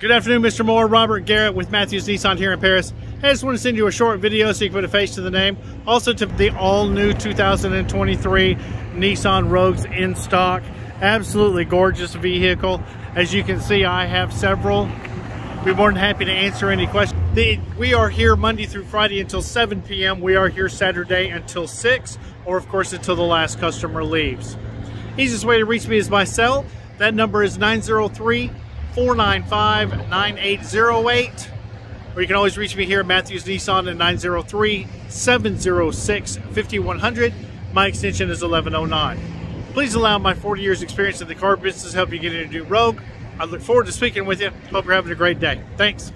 Good afternoon, Mr. Moore. Robert Garrett with Matthews Nissan here in Paris. I just want to send you a short video so you can put a face to the name. Also to the all-new 2023 Nissan Rogues in stock. Absolutely gorgeous vehicle. As you can see, I have several. Be more than happy to answer any questions. The, we are here Monday through Friday until 7 p.m. We are here Saturday until 6, or of course until the last customer leaves. Easiest way to reach me is my cell. That number is 903 495 9808. Or you can always reach me here at Matthews Nissan at 903 706 5100. My extension is 1109. Please allow my 40 years experience in the car business to help you get into new Rogue. I look forward to speaking with you. Hope you're having a great day. Thanks.